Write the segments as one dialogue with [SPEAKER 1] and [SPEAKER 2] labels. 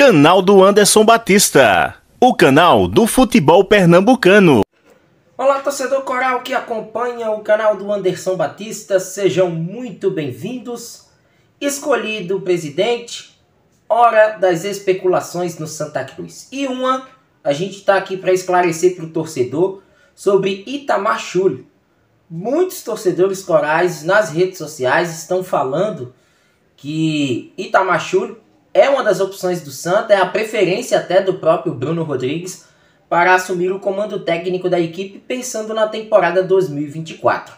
[SPEAKER 1] Canal do Anderson Batista, o canal do futebol pernambucano.
[SPEAKER 2] Olá, torcedor coral que acompanha o canal do Anderson Batista, sejam muito bem-vindos. Escolhido presidente, hora das especulações no Santa Cruz. E uma, a gente está aqui para esclarecer para o torcedor sobre Itamar. Muitos torcedores corais nas redes sociais estão falando que Itamar é uma das opções do Santa, é a preferência até do próprio Bruno Rodrigues para assumir o comando técnico da equipe pensando na temporada 2024.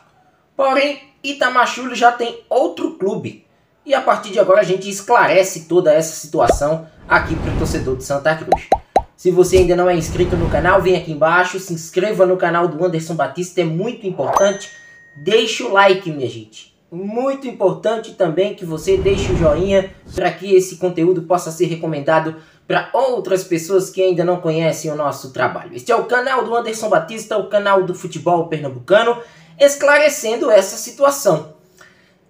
[SPEAKER 2] Porém, Itamachule já tem outro clube e a partir de agora a gente esclarece toda essa situação aqui para o torcedor de Santa Cruz. Se você ainda não é inscrito no canal, vem aqui embaixo, se inscreva no canal do Anderson Batista, é muito importante. Deixe o like, minha gente. Muito importante também que você deixe o joinha para que esse conteúdo possa ser recomendado para outras pessoas que ainda não conhecem o nosso trabalho. Este é o canal do Anderson Batista, o canal do futebol pernambucano, esclarecendo essa situação.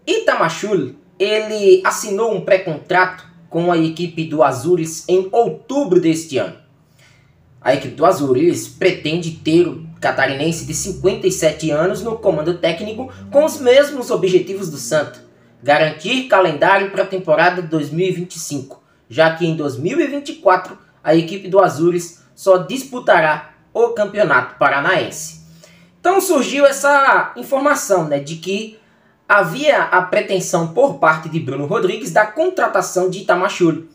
[SPEAKER 2] Itamachul, ele assinou um pré-contrato com a equipe do Azures em outubro deste ano. A equipe do Azures pretende ter catarinense de 57 anos no comando técnico com os mesmos objetivos do Santo: garantir calendário para a temporada 2025, já que em 2024 a equipe do Azures só disputará o Campeonato Paranaense. Então surgiu essa informação né, de que havia a pretensão por parte de Bruno Rodrigues da contratação de Itamachule.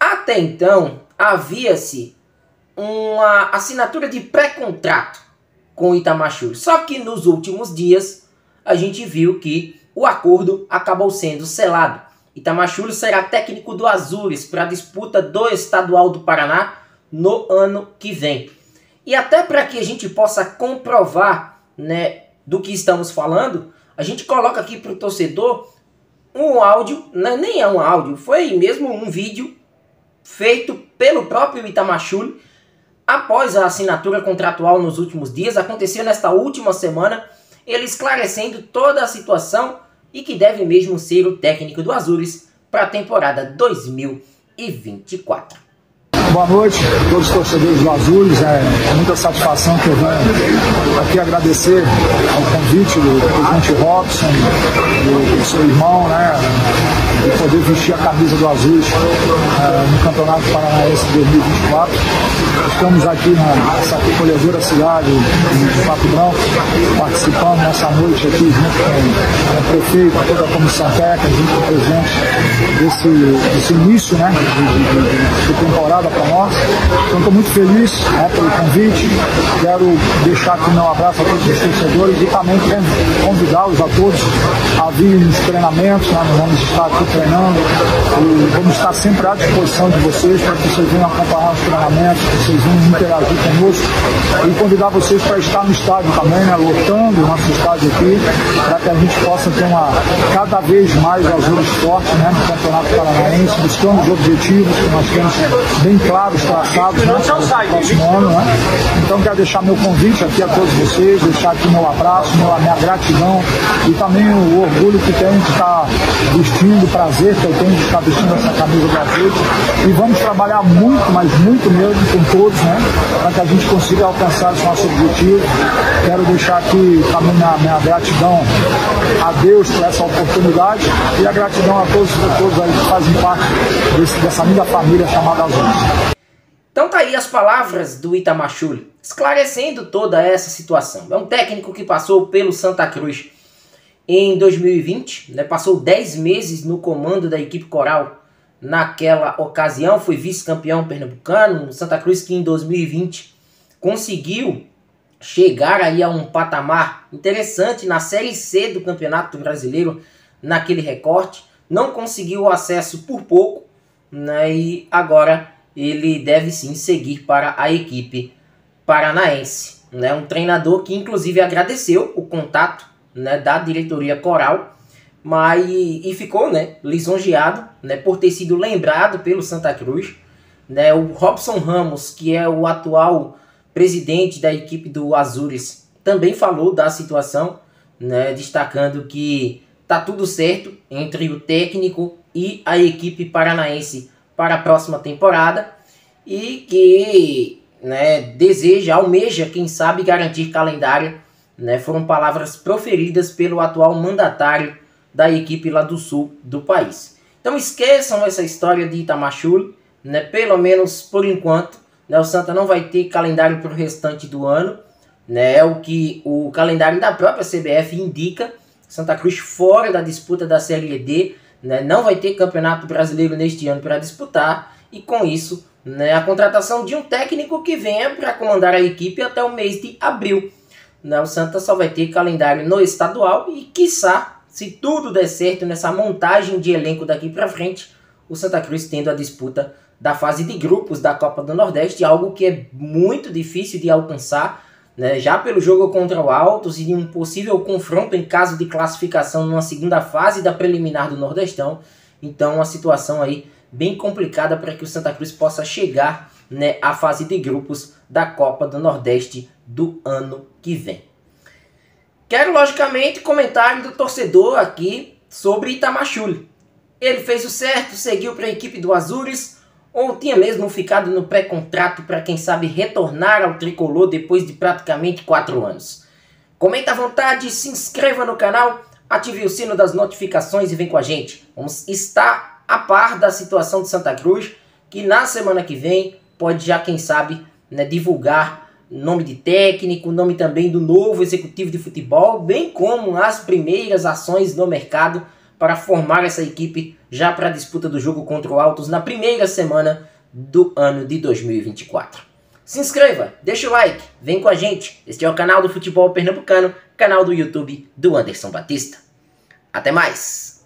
[SPEAKER 2] Até então, havia-se uma assinatura de pré-contrato com Itamachur. Só que nos últimos dias a gente viu que o acordo acabou sendo selado. Itamachur será técnico do Azures para a disputa do Estadual do Paraná no ano que vem. E até para que a gente possa comprovar né, do que estamos falando, a gente coloca aqui para o torcedor um áudio, né, nem é um áudio, foi mesmo um vídeo feito pelo próprio Itamachur Após a assinatura contratual nos últimos dias, aconteceu nesta última semana, ele esclarecendo toda a situação e que deve mesmo ser o técnico do Azures para a temporada 2024.
[SPEAKER 3] Boa noite a todos os torcedores do Azures. É muita satisfação que eu venho aqui agradecer ao convite do presidente Robson, do, do seu irmão, né? De poder vestir a camisa do Azures é, no Campeonato Paranaense 2024. Estamos aqui nessa acolhedora cidade de Pato Branco, participando nessa noite aqui junto com o prefeito, toda a comissão técnica, junto com o presidente desse, desse início né, de, de, de temporada para nós. Então estou muito feliz né, pelo convite. Quero deixar aqui meu abraço a todos os torcedores e também convidá-los a todos a vir nos treinamentos, né, nós vamos estar aqui treinando e vamos estar sempre à disposição de vocês para que vocês venham acompanhar os treinamentos, que vocês venham interagir conosco e convidar vocês para estar no estádio também, né, lotando o nosso estádio aqui, para que a gente possa ter uma cada vez mais azuis fortes né, no Campeonato Paranaense, buscando os objetivos que nós temos bem claros, traçados né, para próximo ano. Né? Então quero deixar meu convite aqui a todos vocês, deixar aqui meu abraço, minha gratidão e também o orgulho que tenho de estar vestindo, prazer que eu tenho de estar vestindo essa camisa do Atlético. E vamos trabalhar muito, mas muito mesmo com todos, né? Para que a gente consiga alcançar os nossos objetivos. Quero deixar aqui também minha, minha gratidão a Deus por essa oportunidade e a gratidão a todos e todos aí que fazem parte desse, dessa linda família chamada Azul.
[SPEAKER 2] Então tá aí as palavras do Itamachule, esclarecendo toda essa situação. É um técnico que passou pelo Santa Cruz em 2020, né, passou 10 meses no comando da equipe coral naquela ocasião, foi vice-campeão pernambucano, Santa Cruz que em 2020 conseguiu chegar aí a um patamar interessante na Série C do Campeonato Brasileiro naquele recorte, não conseguiu o acesso por pouco, né, e agora ele deve sim seguir para a equipe paranaense. Né? Um treinador que inclusive agradeceu o contato né, da diretoria coral mas, e ficou né, lisonjeado né, por ter sido lembrado pelo Santa Cruz. Né, o Robson Ramos, que é o atual presidente da equipe do Azures, também falou da situação, né, destacando que tá tudo certo entre o técnico e a equipe paranaense para a próxima temporada e que né, deseja, almeja, quem sabe, garantir calendário. Né, foram palavras proferidas pelo atual mandatário da equipe lá do sul do país. Então esqueçam essa história de Itamachule, né, pelo menos por enquanto. Né, o Santa não vai ter calendário para o restante do ano. Né, é o que o calendário da própria CBF indica. Santa Cruz fora da disputa da Série D, né, não vai ter campeonato brasileiro neste ano para disputar. E com isso né, a contratação de um técnico que venha para comandar a equipe até o mês de abril. Né, o Santa só vai ter calendário no estadual e, quiçá, se tudo der certo nessa montagem de elenco daqui para frente, o Santa Cruz tendo a disputa da fase de grupos da Copa do Nordeste, algo que é muito difícil de alcançar, né, já pelo jogo contra o Altos e um possível confronto em caso de classificação numa segunda fase da preliminar do Nordestão. Então, a situação aí bem complicada para que o Santa Cruz possa chegar né, à fase de grupos da Copa do Nordeste do ano que vem. Quero, logicamente, comentário do torcedor aqui sobre Itamachule. Ele fez o certo, seguiu para a equipe do Azures ou tinha mesmo ficado no pré-contrato para quem sabe retornar ao tricolor depois de praticamente 4 anos? Comenta à vontade, se inscreva no canal, ative o sino das notificações e vem com a gente. Vamos estar a par da situação de Santa Cruz, que na semana que vem pode já, quem sabe, né, divulgar nome de técnico, nome também do novo executivo de futebol, bem como as primeiras ações no mercado para formar essa equipe já para a disputa do jogo contra o Altos na primeira semana do ano de 2024. Se inscreva, deixa o like, vem com a gente. Este é o canal do Futebol Pernambucano, canal do YouTube do Anderson Batista. Até mais!